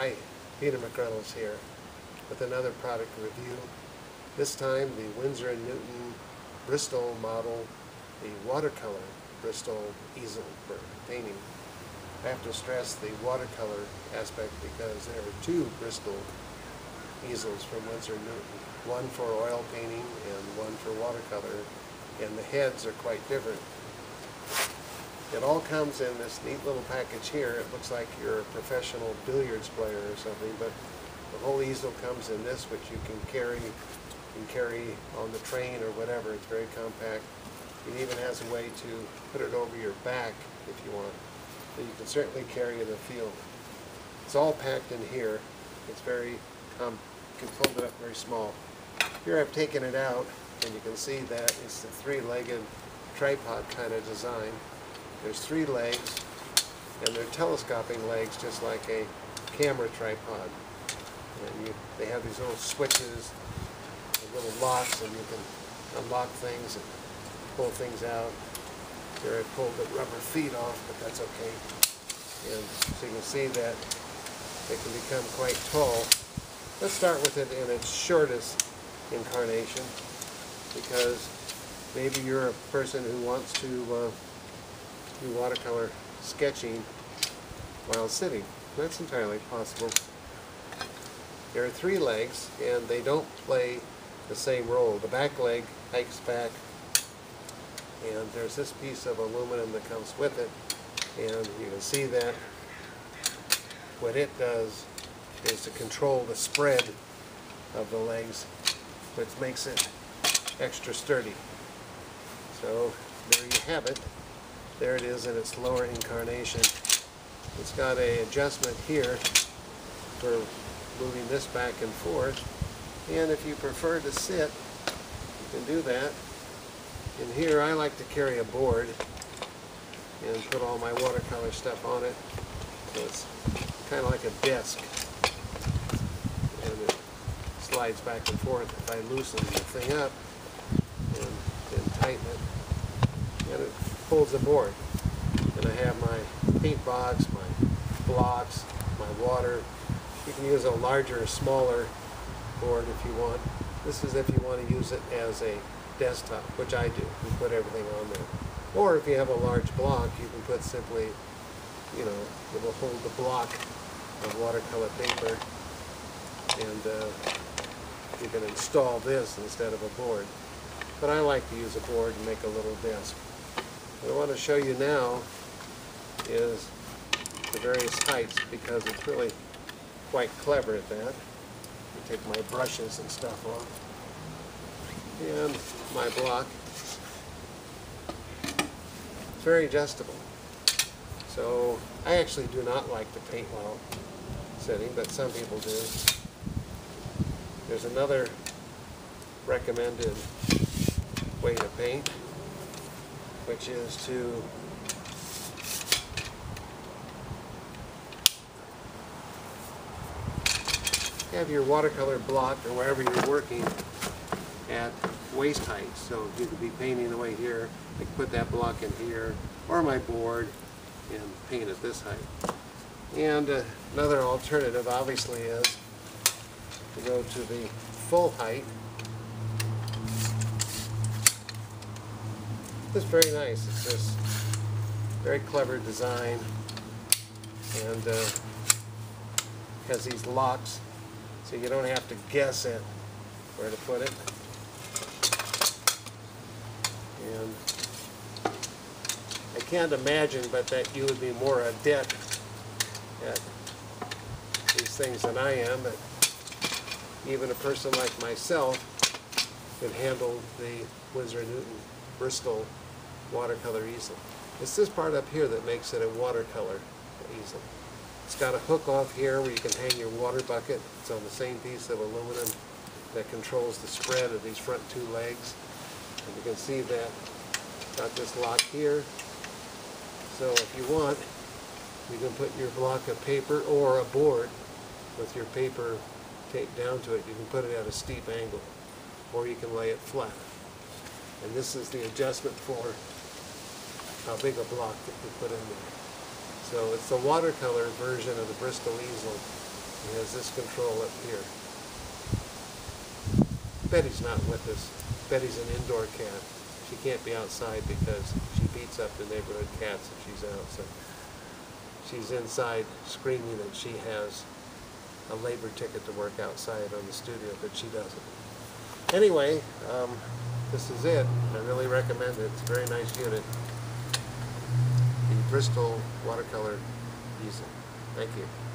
Hi, Peter McReynolds here with another product review. This time the Winsor & Newton Bristol model, the watercolor Bristol easel for painting. I have to stress the watercolor aspect because there are two Bristol easels from Winsor & Newton. One for oil painting and one for watercolor and the heads are quite different. It all comes in this neat little package here. It looks like you're a professional billiards player or something, but the whole easel comes in this, which you can carry, can carry on the train or whatever. It's very compact. It even has a way to put it over your back if you want. So you can certainly carry it in the field. It's all packed in here. It's very, um, you can fold it up very small. Here I've taken it out, and you can see that it's the three-legged tripod kind of design. There's three legs, and they're telescoping legs just like a camera tripod. And you, they have these little switches, little locks, and you can unlock things and pull things out. Here I pulled the rubber feet off, but that's okay. And so you can see that they can become quite tall. Let's start with it in its shortest incarnation, because maybe you're a person who wants to uh, do watercolor sketching while sitting. That's entirely possible. There are three legs, and they don't play the same role. The back leg hikes back, and there's this piece of aluminum that comes with it, and you can see that what it does is to control the spread of the legs, which makes it extra sturdy. So there you have it. There it is in its lower incarnation. It's got a adjustment here for moving this back and forth. And if you prefer to sit, you can do that. In here I like to carry a board and put all my watercolor stuff on it. So it's kind of like a desk. And it slides back and forth if I loosen the thing up and, and tighten it. Holds the board. And I have my paint box, my blocks, my water. You can use a larger or smaller board if you want. This is if you want to use it as a desktop, which I do. You put everything on there. Or if you have a large block, you can put simply, you know, it will hold the block of watercolor paper and uh, you can install this instead of a board. But I like to use a board and make a little desk. What I want to show you now is the various heights because it's really quite clever at that. I take my brushes and stuff off. And my block. It's very adjustable. So I actually do not like to paint while sitting, but some people do. There's another recommended way to paint, which is to have your watercolor block or wherever you're working at waist height. So you could be painting away here, I could put that block in here, or my board, and paint at this height. And uh, another alternative obviously is to go to the full height. It's very nice. It's just very clever design and uh, has these locks so you don't have to guess at where to put it. And I can't imagine but that you would be more adept at these things than I am, but even a person like myself can handle the Winsor Newton Bristol watercolor easel. It's this part up here that makes it a watercolor easel. It's got a hook off here where you can hang your water bucket. It's on the same piece of aluminum that controls the spread of these front two legs. And you can see that got this lock here. So if you want, you can put your block of paper or a board with your paper taped down to it. You can put it at a steep angle or you can lay it flat. And this is the adjustment for how big a block that we put in there. So it's the watercolor version of the Bristol easel. He has this control up here. Betty's not with us. Betty's an indoor cat. She can't be outside because she beats up the neighborhood cats if she's out. So she's inside screaming that she has a labor ticket to work outside on the studio, but she doesn't. Anyway, um, this is it. I really recommend it. It's a very nice unit. The Bristol watercolor easel. Thank you.